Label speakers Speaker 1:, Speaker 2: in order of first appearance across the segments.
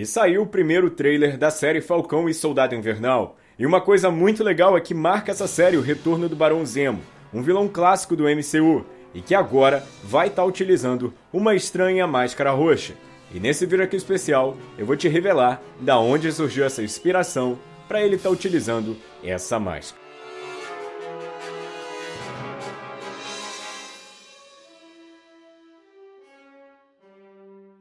Speaker 1: E saiu o primeiro trailer da série Falcão e Soldado Invernal. E uma coisa muito legal é que marca essa série o retorno do Barão Zemo, um vilão clássico do MCU, e que agora vai estar tá utilizando uma estranha máscara roxa. E nesse vídeo aqui especial, eu vou te revelar da onde surgiu essa inspiração para ele estar tá utilizando essa máscara.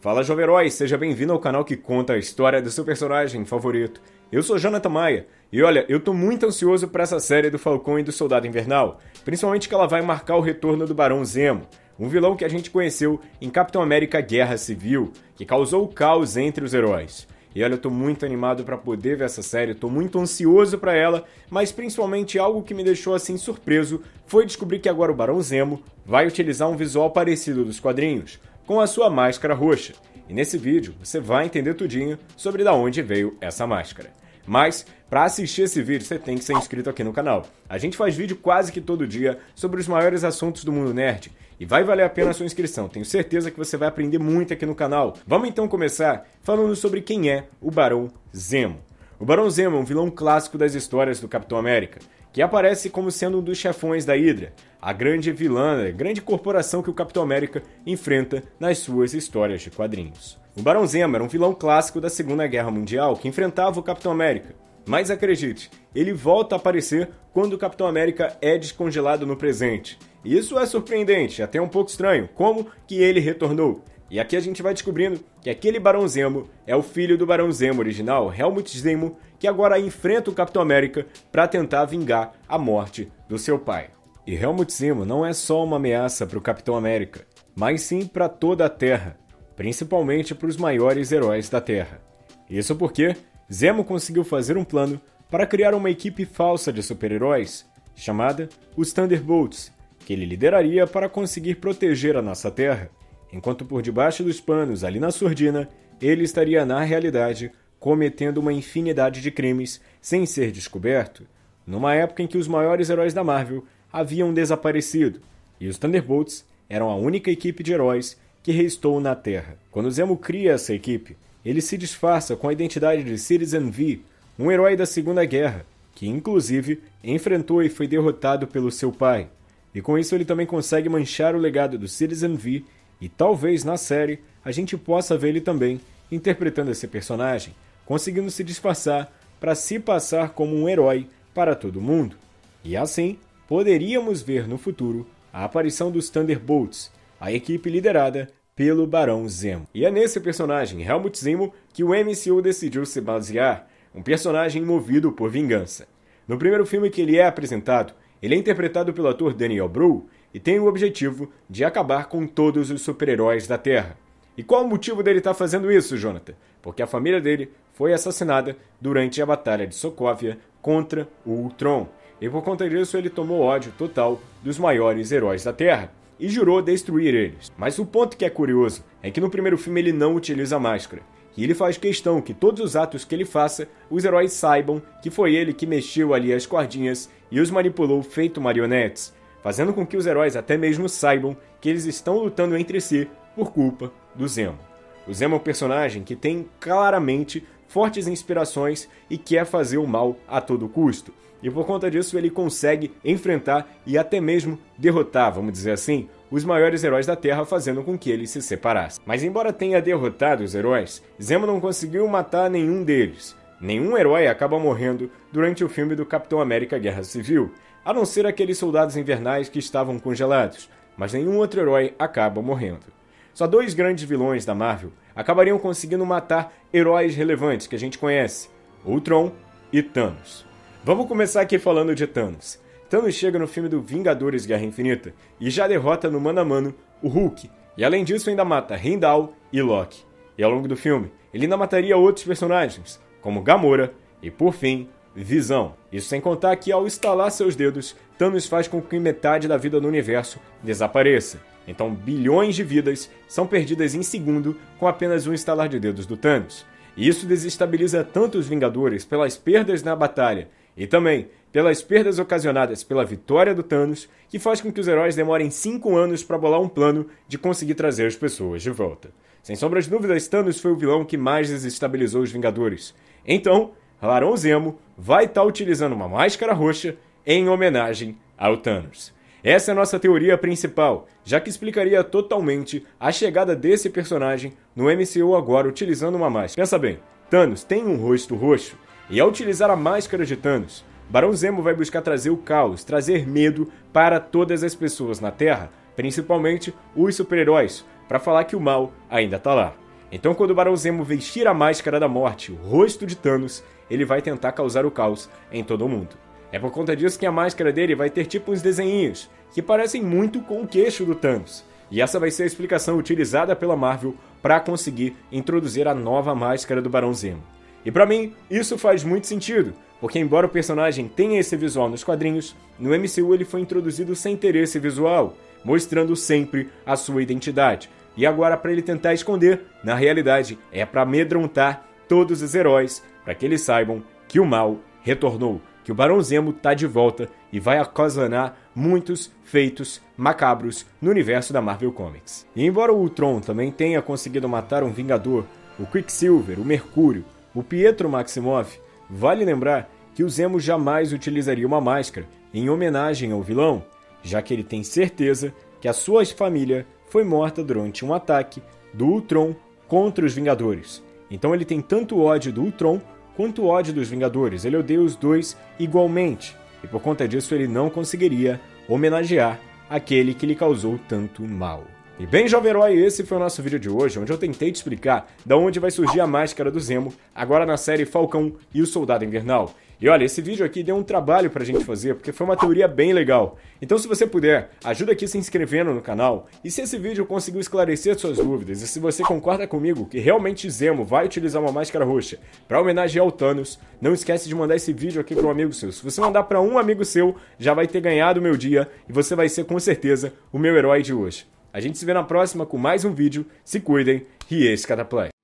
Speaker 1: Fala Jovem Herói, seja bem-vindo ao canal que conta a história do seu personagem favorito. Eu sou Jonathan Maia, e olha, eu tô muito ansioso para essa série do Falcão e do Soldado Invernal, principalmente que ela vai marcar o retorno do Barão Zemo, um vilão que a gente conheceu em Capitão América Guerra Civil, que causou caos entre os heróis. E olha, eu tô muito animado para poder ver essa série, tô muito ansioso para ela, mas principalmente algo que me deixou assim surpreso foi descobrir que agora o Barão Zemo vai utilizar um visual parecido dos quadrinhos com a sua máscara roxa. E nesse vídeo você vai entender tudinho sobre da onde veio essa máscara. Mas para assistir esse vídeo você tem que ser inscrito aqui no canal. A gente faz vídeo quase que todo dia sobre os maiores assuntos do mundo nerd e vai valer a pena a sua inscrição. Tenho certeza que você vai aprender muito aqui no canal. Vamos então começar falando sobre quem é o Barão Zemo. O Barão Zemo é um vilão clássico das histórias do Capitão América que aparece como sendo um dos chefões da Hydra, a grande vilã, a grande corporação que o Capitão América enfrenta nas suas histórias de quadrinhos. O Barão Zemo era um vilão clássico da Segunda Guerra Mundial que enfrentava o Capitão América. Mas acredite, ele volta a aparecer quando o Capitão América é descongelado no presente. Isso é surpreendente, até um pouco estranho, como que ele retornou. E aqui a gente vai descobrindo que aquele Barão Zemo é o filho do Barão Zemo original, Helmut Zemo, que agora enfrenta o Capitão América para tentar vingar a morte do seu pai. E Helmut Zemo não é só uma ameaça para o Capitão América, mas sim para toda a Terra, principalmente para os maiores heróis da Terra. Isso porque Zemo conseguiu fazer um plano para criar uma equipe falsa de super-heróis chamada os Thunderbolts, que ele lideraria para conseguir proteger a nossa Terra enquanto por debaixo dos panos, ali na surdina, ele estaria na realidade cometendo uma infinidade de crimes sem ser descoberto, numa época em que os maiores heróis da Marvel haviam desaparecido e os Thunderbolts eram a única equipe de heróis que restou na Terra. Quando Zemo cria essa equipe, ele se disfarça com a identidade de Citizen V, um herói da Segunda Guerra, que inclusive enfrentou e foi derrotado pelo seu pai. E com isso ele também consegue manchar o legado do Citizen V e talvez na série a gente possa ver ele também interpretando esse personagem, conseguindo se disfarçar para se passar como um herói para todo mundo. E assim, poderíamos ver no futuro a aparição dos Thunderbolts, a equipe liderada pelo Barão Zemo. E é nesse personagem, Helmut Zemo, que o MCU decidiu se basear, um personagem movido por vingança. No primeiro filme que ele é apresentado, ele é interpretado pelo ator Daniel Bru, e tem o objetivo de acabar com todos os super-heróis da Terra. E qual o motivo dele estar tá fazendo isso, Jonathan? Porque a família dele foi assassinada durante a Batalha de Sokovia contra o Ultron. E por conta disso ele tomou ódio total dos maiores heróis da Terra e jurou destruir eles. Mas o ponto que é curioso é que no primeiro filme ele não utiliza máscara. E ele faz questão que todos os atos que ele faça, os heróis saibam que foi ele que mexeu ali as cordinhas e os manipulou feito marionetes fazendo com que os heróis até mesmo saibam que eles estão lutando entre si por culpa do Zemo. O Zemo é um personagem que tem claramente fortes inspirações e quer fazer o mal a todo custo. E por conta disso ele consegue enfrentar e até mesmo derrotar, vamos dizer assim, os maiores heróis da Terra, fazendo com que eles se separassem. Mas embora tenha derrotado os heróis, Zemo não conseguiu matar nenhum deles. Nenhum herói acaba morrendo durante o filme do Capitão América Guerra Civil, a não ser aqueles soldados invernais que estavam congelados, mas nenhum outro herói acaba morrendo. Só dois grandes vilões da Marvel acabariam conseguindo matar heróis relevantes que a gente conhece: Ultron e Thanos. Vamos começar aqui falando de Thanos. Thanos chega no filme do Vingadores Guerra Infinita e já derrota no mano a mano o Hulk, e além disso ainda mata Heimdall e Loki. E ao longo do filme, ele ainda mataria outros personagens, como Gamora e, por fim, visão. Isso sem contar que ao estalar seus dedos, Thanos faz com que metade da vida no universo desapareça. Então, bilhões de vidas são perdidas em segundo com apenas um estalar de dedos do Thanos. E isso desestabiliza tanto os Vingadores pelas perdas na batalha e também pelas perdas ocasionadas pela vitória do Thanos, que faz com que os heróis demorem 5 anos para bolar um plano de conseguir trazer as pessoas de volta. Sem sombra de dúvidas, Thanos foi o vilão que mais desestabilizou os Vingadores. Então, Barão Zemo vai estar tá utilizando uma máscara roxa em homenagem ao Thanos. Essa é a nossa teoria principal, já que explicaria totalmente a chegada desse personagem no MCU agora utilizando uma máscara. Pensa bem, Thanos tem um rosto roxo, e ao utilizar a máscara de Thanos, Barão Zemo vai buscar trazer o caos, trazer medo para todas as pessoas na Terra, principalmente os super-heróis, para falar que o mal ainda está lá. Então, quando o Barão Zemo vestir a máscara da morte, o rosto de Thanos, ele vai tentar causar o caos em todo o mundo. É por conta disso que a máscara dele vai ter tipo uns desenhinhos, que parecem muito com o queixo do Thanos. E essa vai ser a explicação utilizada pela Marvel para conseguir introduzir a nova máscara do Barão Zemo. E para mim, isso faz muito sentido, porque embora o personagem tenha esse visual nos quadrinhos, no MCU ele foi introduzido sem ter esse visual, mostrando sempre a sua identidade. E agora para ele tentar esconder, na realidade, é para amedrontar todos os heróis, para que eles saibam que o mal retornou, que o Barão Zemo tá de volta e vai ocasionar muitos feitos macabros no universo da Marvel Comics. E embora o Ultron também tenha conseguido matar um Vingador, o Quicksilver, o Mercúrio, o Pietro Maximoff, vale lembrar que o Zemo jamais utilizaria uma máscara em homenagem ao vilão, já que ele tem certeza que a sua família foi morta durante um ataque do Ultron contra os Vingadores. Então ele tem tanto ódio do Ultron quanto ódio dos Vingadores. Ele odeia os dois igualmente, e por conta disso ele não conseguiria homenagear aquele que lhe causou tanto mal. E bem, jovem herói, esse foi o nosso vídeo de hoje, onde eu tentei te explicar da onde vai surgir a máscara do Zemo, agora na série Falcão e o Soldado Invernal. E olha, esse vídeo aqui deu um trabalho pra gente fazer, porque foi uma teoria bem legal. Então se você puder, ajuda aqui se inscrevendo no canal. E se esse vídeo conseguiu esclarecer suas dúvidas, e se você concorda comigo que realmente Zemo vai utilizar uma máscara roxa para homenagear o Thanos, não esquece de mandar esse vídeo aqui para um amigo seu. Se você mandar para um amigo seu, já vai ter ganhado o meu dia, e você vai ser com certeza o meu herói de hoje. A gente se vê na próxima com mais um vídeo. Se cuidem e esse Cataplay.